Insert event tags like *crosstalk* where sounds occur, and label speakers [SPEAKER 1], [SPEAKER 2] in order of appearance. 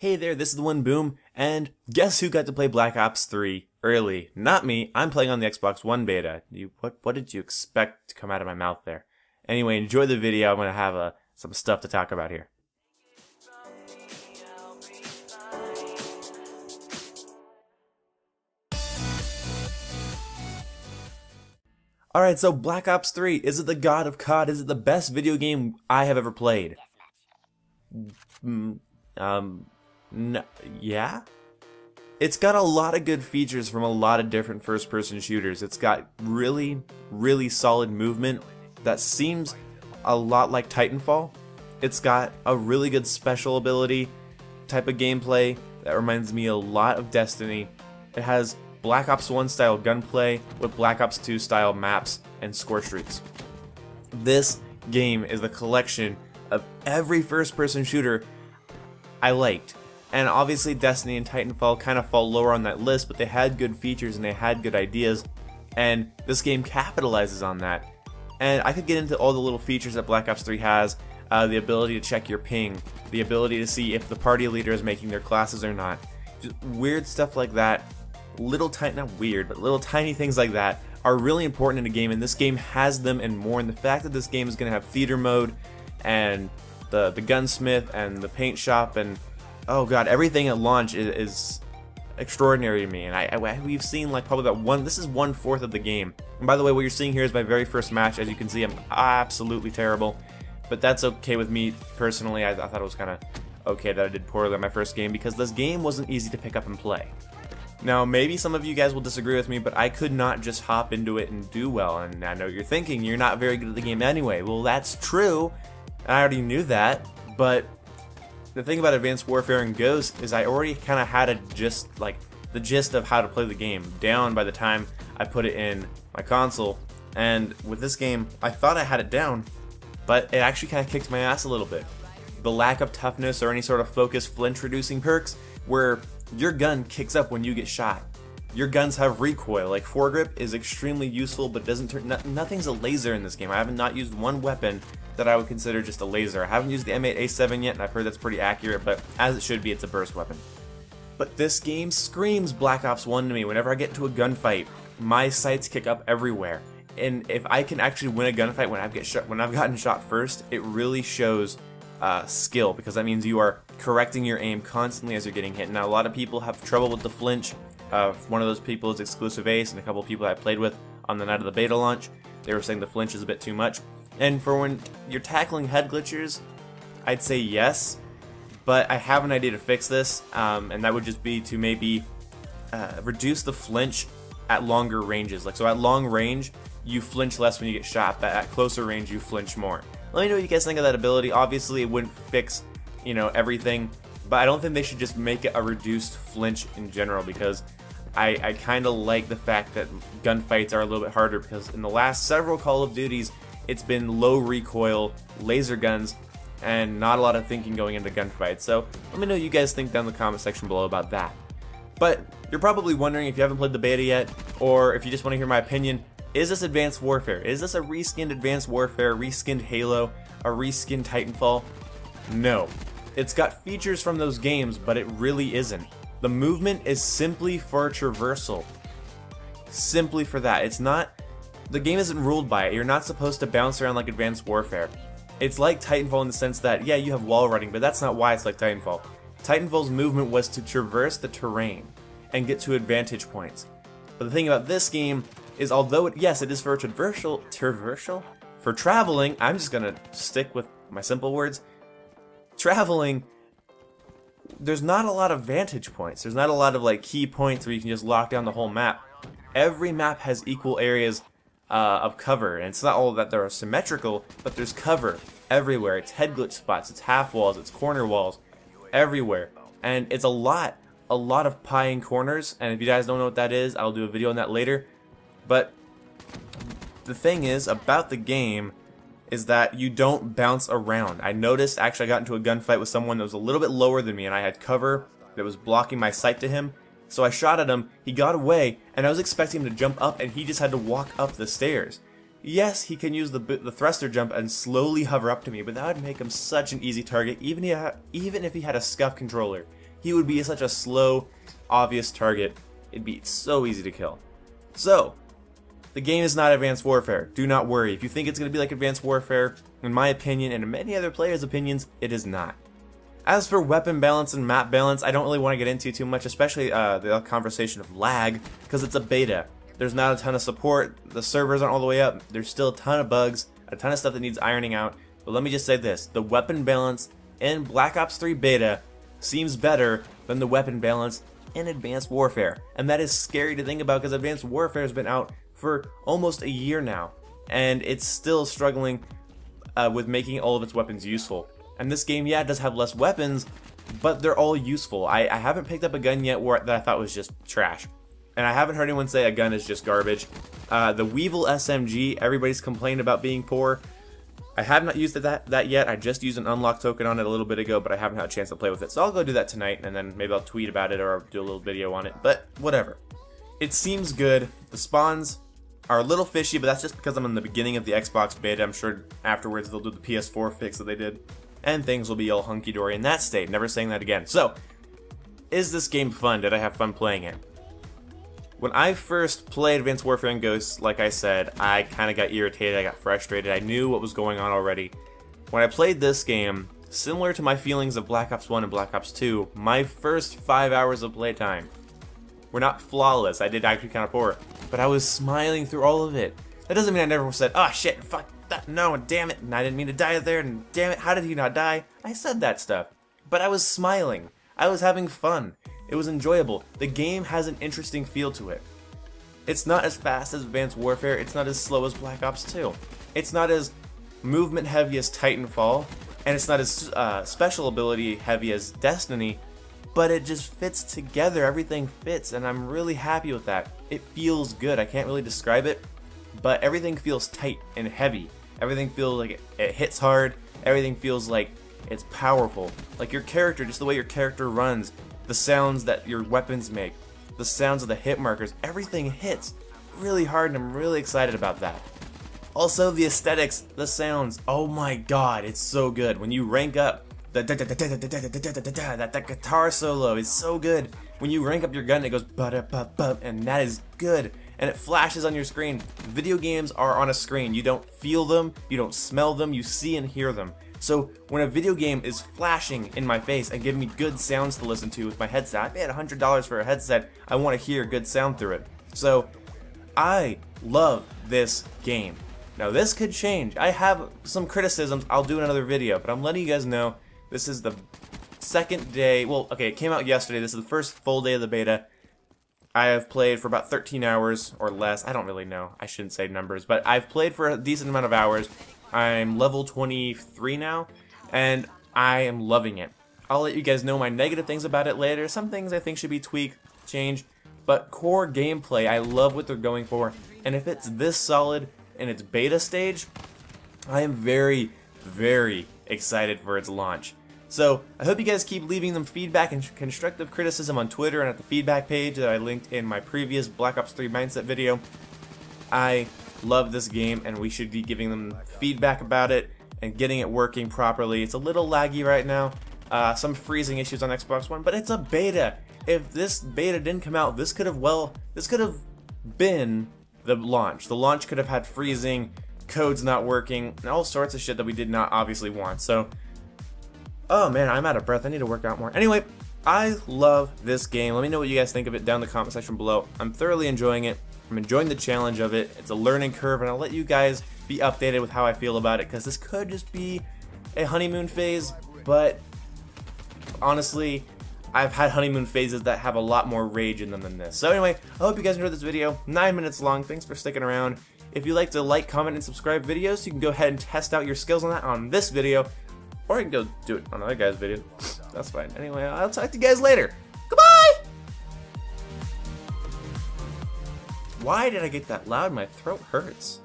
[SPEAKER 1] Hey there, this is the one Boom, and guess who got to play Black Ops 3 early? Not me. I'm playing on the Xbox One beta. You, what what did you expect to come out of my mouth there? Anyway, enjoy the video. I'm gonna have uh, some stuff to talk about here. Alright, so Black Ops 3, is it the god of COD? Is it the best video game I have ever played? Mm, um, yeah? It's got a lot of good features from a lot of different first person shooters. It's got really, really solid movement that seems a lot like Titanfall. It's got a really good special ability type of gameplay that reminds me a lot of Destiny. It has Black Ops 1 style gunplay with Black Ops 2 style maps and score streaks. This game is the collection of every first person shooter I liked. And obviously Destiny and Titanfall kind of fall lower on that list, but they had good features and they had good ideas. And this game capitalizes on that. And I could get into all the little features that Black Ops 3 has, uh, the ability to check your ping, the ability to see if the party leader is making their classes or not. Just weird stuff like that. Little tiny, not weird, but little tiny things like that are really important in a game, and this game has them and more. And the fact that this game is going to have theater mode and the the gunsmith and the paint shop and oh god, everything at launch is, is extraordinary to me. And I, I, we've seen like probably about one. This is one fourth of the game. And by the way, what you're seeing here is my very first match. As you can see, I'm absolutely terrible, but that's okay with me personally. I, I thought it was kind of okay that I did poorly on my first game because this game wasn't easy to pick up and play. Now, maybe some of you guys will disagree with me, but I could not just hop into it and do well. And I know you're thinking you're not very good at the game anyway. Well, that's true. I already knew that, but the thing about Advanced Warfare and Ghost is I already kind of had a just like the gist of how to play the game down by the time I put it in my console. And with this game, I thought I had it down, but it actually kind of kicked my ass a little bit. The lack of toughness or any sort of focus flinch reducing perks where your gun kicks up when you get shot. Your guns have recoil, like foregrip is extremely useful but doesn't turn, no, nothing's a laser in this game. I haven't not used one weapon that I would consider just a laser. I haven't used the M8A7 yet, and I've heard that's pretty accurate, but as it should be, it's a burst weapon. But this game screams Black Ops 1 to me. Whenever I get into a gunfight, my sights kick up everywhere. And if I can actually win a gunfight when I've get shot, when I've gotten shot first, it really shows uh, skill because that means you are correcting your aim constantly as you're getting hit. Now, a lot of people have trouble with the flinch. Uh, one of those people is XclusiveAce, and a couple people I played with on the night of the beta launch, they were saying the flinch is a bit too much. And for when you're tackling head glitchers, I'd say yes, but I have an idea to fix this, um, and that would just be to maybe uh, reduce the flinch at longer ranges. Like so, at long range, you flinch less when you get shot, but at closer range, you flinch more. Let me know what you guys think of that ability. Obviously, it wouldn't fix, you know, everything, but I don't think they should just make it a reduced flinch in general because I, I kind of like the fact that gunfights are a little bit harder because in the last several Call of Duties, it's been low recoil, laser guns, and not a lot of thinking going into gunfights. So let me know what you guys think down in the comment section below about that. But you're probably wondering if you haven't played the beta yet, or if you just want to hear my opinion, is this Advanced Warfare? Is this a reskinned Advanced Warfare, reskinned Halo, a reskinned Titanfall? No. It's got features from those games, but it really isn't. The movement is simply for traversal. Simply for that. It's not the game isn't ruled by it. You're not supposed to bounce around like Advanced Warfare. It's like Titanfall in the sense that, yeah, you have wall running, but that's not why it's like Titanfall. Titanfall's movement was to traverse the terrain and get to advantage points. But the thing about this game is, although it, yes, it is for traversal, traversal? For traveling, I'm just gonna stick with my simple words. Traveling, there's not a lot of vantage points. There's not a lot of like key points where you can just lock down the whole map. Every map has equal areas uh, of cover. And it's not all that they're symmetrical, but there's cover everywhere. It's head glitch spots, it's half walls, it's corner walls, everywhere. And it's a lot, a lot of pie pieing corners. And if you guys don't know what that is, I'll do a video on that later. But the thing is about the game is that you don't bounce around. I noticed, actually I got into a gunfight with someone that was a little bit lower than me and I had cover that was blocking my sight to him so I shot at him, he got away, and I was expecting him to jump up and he just had to walk up the stairs. Yes, he can use the, the thruster jump and slowly hover up to me, but that would make him such an easy target even, he even if he had a scuff controller. he would be such a slow, obvious target. It'd be so easy to kill. So, the game is not Advanced Warfare. Do not worry. If you think it's going to be like Advanced Warfare, in my opinion and in many other players' opinions, it is not. As for weapon balance and map balance, I don't really want to get into too much, especially uh, the conversation of lag, because it's a beta. There's not a ton of support, the servers aren't all the way up, there's still a ton of bugs, a ton of stuff that needs ironing out, but let me just say this, the weapon balance in Black Ops 3 beta seems better than the weapon balance in Advanced Warfare, and that is scary to think about because Advanced Warfare has been out for almost a year now, and it's still struggling uh, with making all of its weapons useful. And this game, yeah, does have less weapons, but they're all useful. I, I haven't picked up a gun yet where, that I thought was just trash. And I haven't heard anyone say a gun is just garbage. Uh, the Weevil SMG, everybody's complained about being poor. I have not used that, that yet. I just used an unlock token on it a little bit ago, but I haven't had a chance to play with it. So I'll go do that tonight, and then maybe I'll tweet about it or do a little video on it. But whatever. It seems good. The spawns are a little fishy, but that's just because I'm in the beginning of the Xbox beta. I'm sure afterwards they'll do the PS4 fix that they did and things will be all hunky-dory in that state. Never saying that again. So, is this game fun? Did I have fun playing it? When I first played Advanced Warfare and Ghosts, like I said, I kind of got irritated, I got frustrated, I knew what was going on already. When I played this game, similar to my feelings of Black Ops 1 and Black Ops 2, my first 5 hours of playtime were not flawless, I did actually kind of poor, but I was smiling through all of it. That doesn't mean I never said, oh shit, fuck, that, no, damn it, and I didn't mean to die there, and damn it, how did he not die? I said that stuff. But I was smiling. I was having fun. It was enjoyable. The game has an interesting feel to it. It's not as fast as Advanced Warfare, it's not as slow as Black Ops 2. It's not as movement heavy as Titanfall, and it's not as uh, special ability heavy as Destiny, but it just fits together. Everything fits, and I'm really happy with that. It feels good. I can't really describe it, but everything feels tight and heavy. Everything feels like it, it hits hard. Everything feels like it's powerful. Like your character, just the way your character runs, the sounds that your weapons make, the sounds of the hit markers, everything hits really hard and I'm really excited about that. Also the aesthetics, the sounds, oh my god, it's so good. When you rank up, that, that guitar solo is so good. When you rank up your gun, it goes and that is good and it flashes on your screen. Video games are on a screen. You don't feel them, you don't smell them, you see and hear them. So when a video game is flashing in my face and giving me good sounds to listen to with my headset, I paid $100 for a headset, I want to hear good sound through it. So I love this game. Now this could change. I have some criticisms, I'll do another video, but I'm letting you guys know this is the second day, well, okay, it came out yesterday, this is the first full day of the beta. I have played for about 13 hours or less. I don't really know. I shouldn't say numbers, but I've played for a decent amount of hours. I'm level 23 now, and I am loving it. I'll let you guys know my negative things about it later. Some things I think should be tweaked, changed, but core gameplay, I love what they're going for. And if it's this solid in its beta stage, I am very, very excited for its launch. So I hope you guys keep leaving them feedback and constructive criticism on Twitter and at the feedback page that I linked in my previous Black Ops 3 Mindset video. I love this game and we should be giving them feedback about it and getting it working properly. It's a little laggy right now, uh, some freezing issues on Xbox One, but it's a beta. If this beta didn't come out, this could have, well, this could have been the launch. The launch could have had freezing, codes not working, and all sorts of shit that we did not obviously want. So Oh man, I'm out of breath. I need to work out more. Anyway, I love this game. Let me know what you guys think of it down in the comment section below. I'm thoroughly enjoying it. I'm enjoying the challenge of it. It's a learning curve, and I'll let you guys be updated with how I feel about it, because this could just be a honeymoon phase, but honestly, I've had honeymoon phases that have a lot more rage in them than this. So anyway, I hope you guys enjoyed this video. Nine minutes long. Thanks for sticking around. If you like to like, comment, and subscribe videos, you can go ahead and test out your skills on that on this video. Or I can go do it on another guy's video. *laughs* That's fine. Anyway, I'll talk to you guys later. Goodbye! Why did I get that loud? My throat hurts.